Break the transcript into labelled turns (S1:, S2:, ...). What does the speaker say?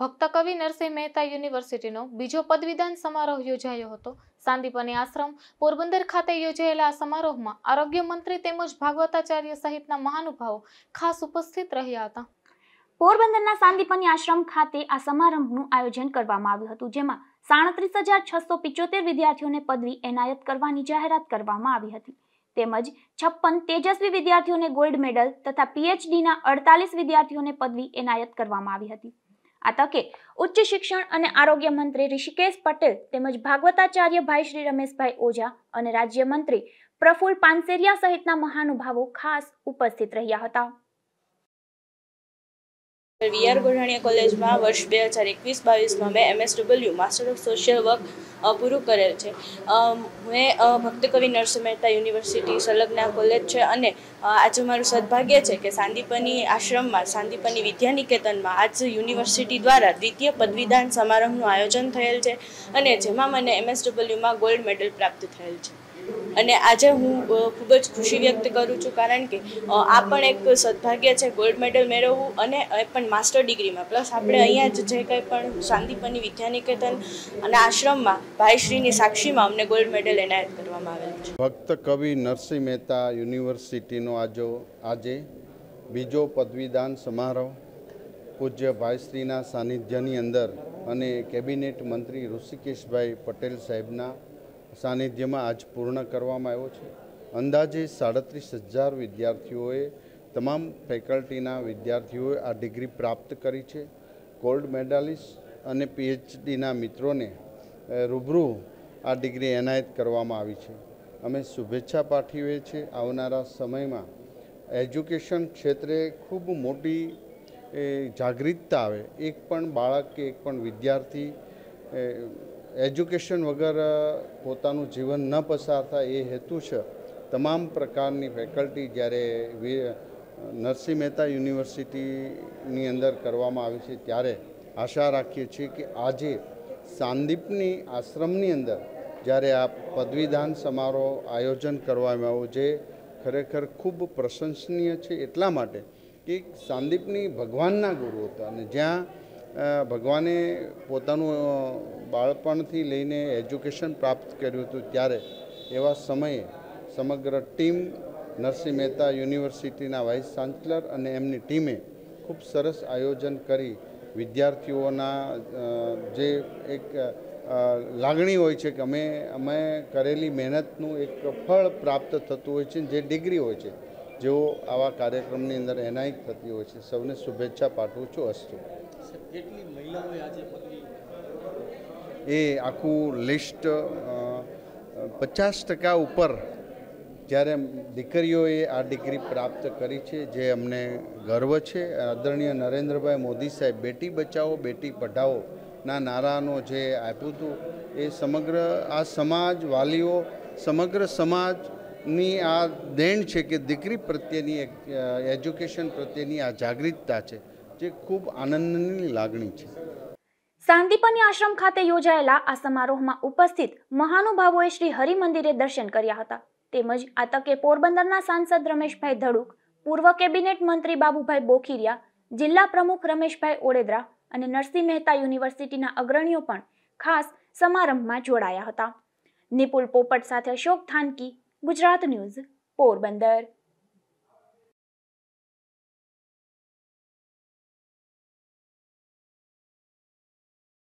S1: ભક્ત કવિ નરસિંહ મહેતા યુનિવર્સિટીનો બીજો પદવીદાન સમારોહ યોજાયો હતો. સાંદીપની આશ્રમ પોરબંદર ખાતે યોજાયેલા આ સમારોહમાં આરોગ્ય મંત્રી તેમજ ભાગવતાચાર્ય સહિતના મહાનુભાવો ખાસ ઉપસ્થિત રહ્યા હતા.
S2: પોરબંદરના સાંદીપની આશ્રમ ખાતે આ સમારંભનું આયોજન કરવામાં આવ્યું હતું, જેમાં સાડત્રીસ હજાર છસો પિચોતેર વિદ્યાર્થીઓને પદવી એનાયત કરવાની જાહેરાત કરવામાં આવી હતી. તેમજ છપ્પન તેજસ્વી વિદ્યાર્થીઓને ગોલ્ડ મેડલ તથા પીએચડીના અડતાલીસ વિદ્યાર્થીઓને પદવી એનાયત કરવામાં આવી હતી. આ તકે ઉચ્ચ શિક્ષણ અને આરોગ્ય મંત્રી ઋષિકેશ પટેલ તેમજ ભાગવતાચાર્ય ભાઈ શ્રી રમેશભાઈ ઓઝા અને રાજ્યમંત્રી પ્રફુલ પાનસેરિયા સહિતના મહાનુભાવો ખાસ ઉપસ્થિત રહ્યા હતા.
S3: વીઆર ગોઢાણીયા કોલેજમાં વર્ષ બે હજાર એકવીસ બાવીસમાં મેં MSW master of social work પૂરું કરેલ છે. મેં ભક્ત કવિ નરસિંહ મહેતા યુનિવર્સિટી સંલગ્ન કોલેજ છે અને આજે મારું સદભાગ્ય છે કે સાંદીપની આશ્રમમાં, સાંદીપની વિદ્યાનિકેતનમાં આજ યુનિવર્સિટી દ્વારા દ્વિતીય પદવીદાન સમારંભનું આયોજન થયેલ છે અને જેમાં મને એમએસડબલ્યુમાં ગોલ્ડ મેડલ પ્રાપ્ત થયેલ છે. અને આજે હું ખૂબ જ ખુશી વ્યક્ત કરું છું કારણ કે આ પણ એક સદભાગ્ય છે, ગોલ્ડ મેડલ મેળવવું અને એ પણ માસ્ટર ડિગ્રીમાં. પ્લસ આપણે અહીંયા જ જે કંઈ પણ શાંતિપની વિદ્યાનિકેતન અને આશ્રમમાં ભાઈશ્રીની સાક્ષીમાં અમને ગોલ્ડ મેડલ એનાયત કરવામાં આવેલ છે.
S4: ભક્ત કવિ નરસિંહ મહેતા યુનિવર્સિટીનો આજો, આજે બીજો પદવીદાન સમારોહ પૂજ્ય ભાઈશ્રીના સાનિધ્યની અંદર અને કેબિનેટ મંત્રી ઋષિકેશભાઈ પટેલ સાહેબના સાનિધ્યમાં આજ પૂર્ણ કરવામાં આવ્યો છે. અંદાજે સાડત્રીસ હજાર વિદ્યાર્થીઓએ, તમામ ફેકલ્ટીના વિદ્યાર્થીઓએ આ ડિગ્રી પ્રાપ્ત કરી છે. ગોલ્ડ મેડાલિસ્ટ અને પીએચડીના મિત્રોને રૂબરૂ આ ડિગ્રી એનાયત કરવામાં આવી છે. અમે શુભેચ્છા પાઠવીએ છીએ. આવનારા સમયમાં એજ્યુકેશન ક્ષેત્રે ખૂબ મોટી જાગૃતતા આવે. એક પણ બાળક કે એક પણ વિદ્યાર્થી એજ્યુકેશન વગર પોતાનું જીવન ન પસાર થાય એ હેતુ છે. તમામ પ્રકારની ફેકલ્ટી જ્યારે નરસિંહ મહેતા યુનિવર્સિટીની અંદર કરવામાં આવી છે, ત્યારે આશા રાખીએ છીએ કે આજે સાંદીપની આશ્રમની અંદર જ્યારે આ પદવીદાન સમારોહ આયોજન કરવામાં આવ્યું, જે ખરેખર ખૂબ પ્રશંસનીય છે એટલા માટે કે સાંદીપની ભગવાનના ગુરુ હતા અને જ્યાં ભગવાને પોતાનું બાળપણથી લઈને એજ્યુકેશન પ્રાપ્ત કર્યું હતું ત્યારે એવા સમયે સમગ્ર ટીમ નરસિંહ મહેતા યુનિવર્સિટીના વાઇસ ચાન્સલર અને એમની ટીમે ખૂબ સરસ આયોજન કરી. વિદ્યાર્થીઓના જે એક લાગણી હોય છે કે અમે અમે કરેલી મહેનતનું એક ફળ પ્રાપ્ત થતું હોય છે જે ડિગ્રી હોય છે. જેઓ આવા કાર્યક્રમની અંદર એનાયત થતી હોય છે સૌને શુભેચ્છા પાઠવું છું અસ્તુ. એ આખું લિસ્ટ પચાસ ટકા ઉપર જ્યારે દીકરીઓએ આ ડિગ્રી પ્રાપ્ત કરી છે જે અમને ગર્વ છે આદરણીય નરેન્દ્રભાઈ મોદી સાહેબ બેટી બચાવો બેટી પઢાઓ ના નારાનો જે આપ્યું હતું એ સમગ્ર આ સમાજ વાલીઓ સમગ્ર સમાજની આ દેણ છે કે દીકરી પ્રત્યેની એજ્યુકેશન પ્રત્યેની આ જાગૃતતા છે, જે ખૂબ આનંદની લાગણી છે.
S2: સાંદીપની આશ્રમ ખાતે યોજાયેલા આ સમારોહમાં ઉપસ્થિત મહાનુભાવોએ શ્રી હરિમંદિરે દર્શન કર્યા હતા. તેમજ આ તકે પોરબંદરના સાંસદ રમેશભાઈ ધડુક, પૂર્વ કેબિનેટ મંત્રી બાબુભાઈ બોખીરિયા, જિલ્લા પ્રમુખ રમેશભાઈ ઓડેદરા અને નરસિંહ મહેતા યુનિવર્સિટીના અગ્રણીઓ પણ ખાસ સમારંભમાં જોડાયા હતા. નિપુલ પોપટ સાથે અશોક થાનકી ગુજરાત ન્યૂઝ પોરબંદર